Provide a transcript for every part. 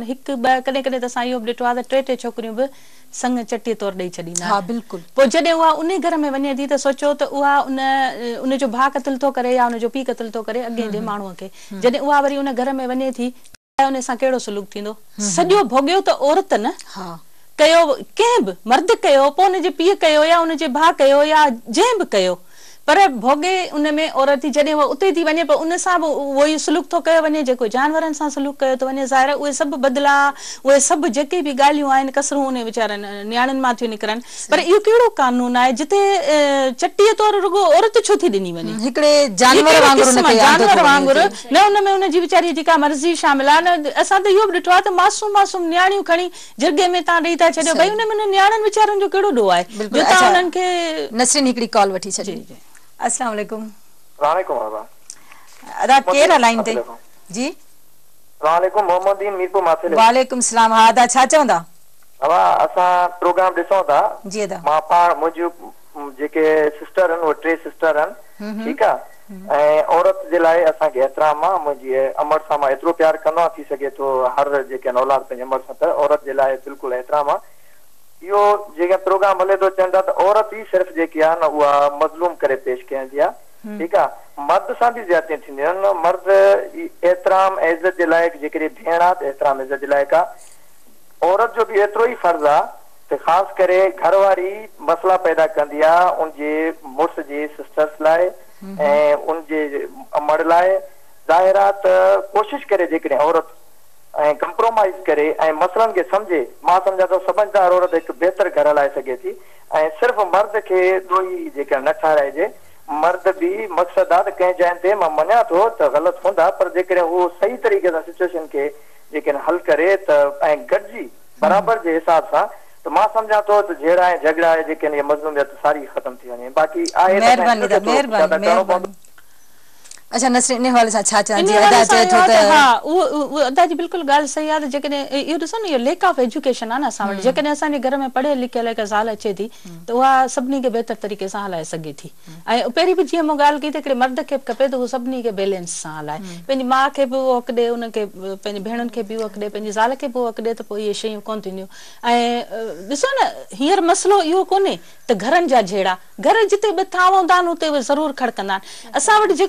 पीउ कयो या कयो बि कयो पर भोगे उनमें जेका मर्ज़ी शामिल आहे न असां त इहो बि ॾिठो आहे त मासूम खणी ॾेई था छॾियो السلام علیکم وعلیکم السلام ادا کیڑا لائن تے جی وعلیکم محمد دین میر پو ماٿے وعلیکم السلام ہا دا چاچوندا ہا اسا پروگرام دسو تا جی دا ماں پا موجب جے کہ سسٹر ہن وہ سسٹر ہن ٹھیک ہے اورت دے لائے اسا کہ احترام میں مجے امرسا ما اترو پیار کنا تھی سکے تو ہر جے کہ اولاد تے امرسا تے عورت دے لائے بالکل احترام इहो जेका प्रोग्राम हले थो चवनि था त औरत ई सिर्फ़ु जेकी आहे न उहा मज़लूम करे पेश करण आहे ठीकु आहे मर्द सां बि ज़्यातियूं थींदियूं आहिनि मर्द एतिराम इज़त जे लाइक़ु जेकॾहिं भेण आहे त एतिराम इज़त जे लाइक़ु आहे औरत जो बि एतिरो ई फर्ज़ु आहे त ख़ासि करे घर वारी मसला पैदा कंदी आहे उनजे मुड़ुस जे सिस्टर्स लाइ ऐं उनजे मड़ लाइ ज़ाहिर आहे त कोशिशि करे जेकॾहिं औरत ऐं कंप्रोमाइज़ करे ऐं मसलनि खे सम्झे मां सम्झां थो सम्झंदा रोड त हिकु बहितर घर हलाए सघे थी ऐं सिर्फ़ु मर्द खे ॾोही जेका न ठाराइजे मर्द बि मक़सदु आहे त कंहिं जाइ ते मां मञा थो त ग़लति हूंदा पर जेकॾहिं उहो सही तरीक़े सां सिचुएशन खे जेके हल करे त ऐं गॾिजी बराबरि जे हिसाब सां त मां सम्झा थो त जहिड़ा ऐं झगड़ा आहे जेके आहिनि इहे मज़लूनि सारी ख़तम थी वञे बाक़ी आहे पढ़ियल लिखियल बहितर तरीक़े सां हलाए सघे थी ऐं पहिरीं बि जीअं मूं ॻाल्हि कई मर्द खे बि खपे त उहो सभिनी खे बैलेंस सां हलाए पंहिंजी माउ खे बि उहो ॾे उनखे पंहिंजी भेण खे बि उहो ॾे पंहिंजी ज़ाल खे बि उहो हक़ु ॾे त पोइ इहे शयूं कोन थींदियूं ऐं ॾिसो न हींअर मसलो इहो कोन्हे त घरनि जा जहिड़ा घर जिते बि था हूंदा आहिनि उते ज़रूरु खड़कंदा आहिनि असां वटि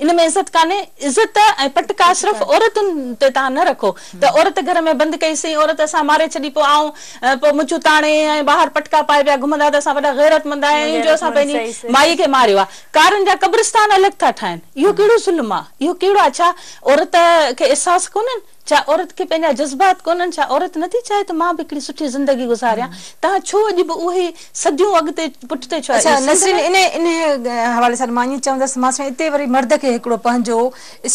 इन में इज़त कोन्हे इज़त ऐं पटका सिर्फ़ु औरतुनि ते तव्हां न रखो त औरत घर में बंदि कईसीं औरत असां मारे छॾी पोइ आऊं पोइ मुंचू ताणे ऐं ॿाहिरि पटका पाए पिया घुमंदा त असां वॾा आहियूं जो असां पंहिंजी माईअ खे मारियो आहे कारनि जा कब्रिस्तान अलॻि था ठाहिनि इहो कहिड़ो ज़ुल्म आहे इहो कहिड़ो आहे छा औरत खे अहसासु कोन्हनि छा औरत खे पंहिंजा जज़्बात कोन्हनि छा औरत नथी चाहे त मां बि हिकिड़ी सुठी ज़िंदगी गुज़ारियां तव्हां छो अॼु बि उहे हवाले सां मां ईअं चवंदसि मां साईं वरी मर्द खे हिकिड़ो पंहिंजो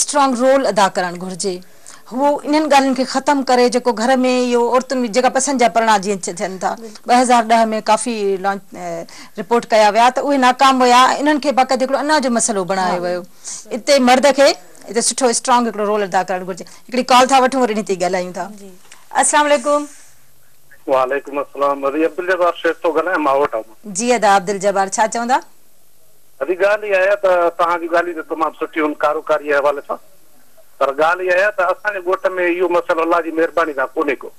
स्ट्रॉंग रोल अदा करणु घुरिजे उहो इन्हनि ॻाल्हियुनि खे ख़तमु करे जेको घर में इहो औरतुनि जेका पसंदि जा परणा जीअं थियनि था ॿ हज़ार ॾह में काफ़ी लॉन्च रिपोर्ट कया विया त उहे नाकाम वया इन्हनि खे अञा जो मसालो बणायो वियो हिते मर्द खे جس تو سٹرونگ گل رول ادا کرن گوجي اکي کال تھا وٹھو ريني تي گلايو تھا جي اسلام عليڪم وعلیکم اسلام مري عبد الجبار شيخ تو گلاي ما وٽا جي اڏا عبد الجبار چا چوندا اهي ڳال هي آيا ته توهان جي ڳالهي تمام سٺي ان ڪارڪاري حواله سان پر ڳال هي آيا ته اسان جي ڳوٽ ۾ هي مسئلو الله جي مهرباني سان ڪنهن ڪو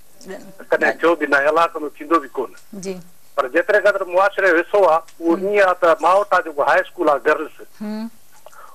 ڪنهن چيو به نه الله تنهن ٿو به ڪونه جي پر جيتري قدر معاشري رسو آهي هو هي آ ته ما وٽا جو ہائي اسڪول جا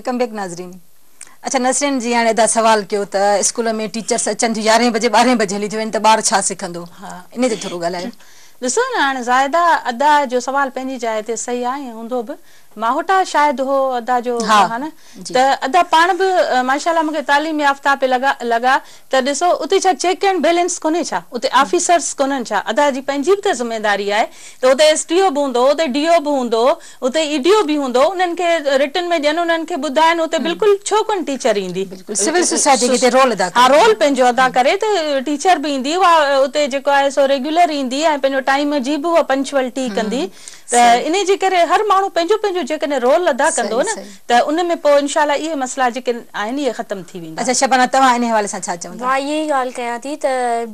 अच्छा नसरीन जी सवाल कयो त स्कूल में टीचर्स अचनि थियूं आहिनि त छांदो हा इनजे थोरो न हाणे ज़ाइदा अदा जो पंहिंजी जाइ ते सही आहे माहोटा शायदि हो अदा जो त अदा पाण बि माशा अला मूंखे तालीम याफ़्ता पे लॻा लगा त ॾिसो उते छा चेक एंड बैलेंस कोन्हे छा उते ऑफिसर्स कोन्हनि छा अदा जी पंहिंजी बि त ज़िमेदारी आहे हुते एस डी ओ बि हूंदो हुते डीओ बि हूंदो हुते ई डीओ बि हूंदो उन्हनि खे ॿुधाइनि छो कोन्ह टीचर ईंदी सिविल सोसाइटी रोल पंहिंजो अदा करे टीचर बि ईंदी उहा उते जेको आहे ईंदी पंहिंजो टाइम जी बि उहा कंदी त जे करे हर माण्हू पंहिंजो पंहिंजो जेकॾहिं रोल अदा कंदो न त उन में पोइ इनशा इहे मसला जेके आहिनि इहे ख़तम थी वेंदा अच्छा तव्हां इन हवाले सां छा चवंदव मां इहा ई ॻाल्हि कयां थी त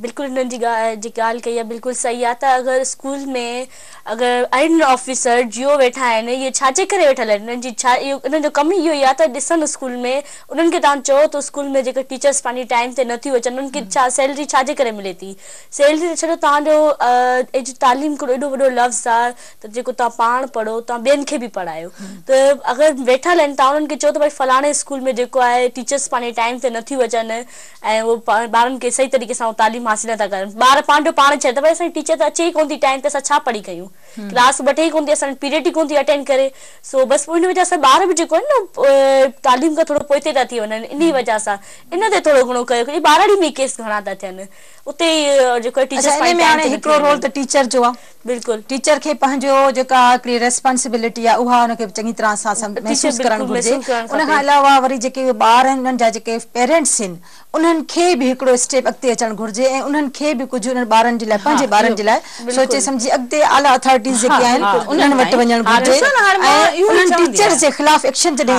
बिल्कुलु हिननि जी ॻाल्हि ॻाल्हि कई आहे बिल्कुलु सही आहे त अगरि स्कूल में अगरि आहिनि ऑफिसर जीओ वेठा आहिनि इहे छा जे करे वेठल आहिनि हिननि जी छा इहो जो कमु इहो ई आहे त ॾिसनि स्कूल में उन्हनि खे तव्हां चओ त स्कूल में जेके टीचर्स पंहिंजी टाइम ते नथियूं अचनि उन्हनि खे छा सैलरी छाजे करे मिले थी सैलरी छॾियो तव्हांजो तालीम एॾो वॾो लफ़्ज़ आहे त तव्हां पाण पढ़ो तव्हां ॿियनि खे बि पढ़ायो त अगरि वेठल आहिनि तव्हां उन्हनि खे त फलाणे स्कूल में जेको आहे टीचर्स पंहिंजे टाइम ते नथियूं अचनि ऐं ॿारनि खे सही तरीक़े सां तालीम हासिलु नथा करनि ॿार पंहिंजो पाण चए त टीचर अचे ई कोन थी छा पढ़ी कयूं क्लास ॿ टे ई कोन थी अटेंड करे सो बसि उन वजह सां ॿार बि जेको आहे न तालीम था थी वञनि इन वजह सां इन ते थोरो कयो ॿारड़ी में केस घणा था थियनि جکا آخري رسپانسبيلٽي يا اوها ان کي چڱي طرح سان محسوس ڪرڻ گهرجي ان کان علاوه وري جيڪي ٻار آهن ان جا جيڪي پيرنٽس آهن انهن کي به هڪڙو اسٽيپ اڳتي اچڻ گهرجي ۽ انهن کي به ڪجهه ان ٻارن جي لاءِ پنهنجي ٻارن جي لاءِ سوچي سمجهي اڳتي آلا اٿارٽيز جيڪي آهن انهن وٽ وڃڻ گهرجي ۽ انهن ٽيچر جي خلاف ઍڪشن جڏهن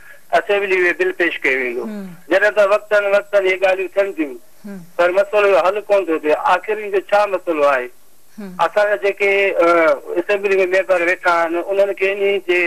असेंबली में बिल पेश कयो वेंदो जॾहिं त वक़्तनि वक़्तनि इहे ॻाल्हियूं थियनि थियूं पर मसइलो इहो हल कोन थो थिए आख़िरी जो छा मसइलो आहे असांजा जेके असेंबली में मेंबर वेठा आहिनि उन्हनि खे इन जे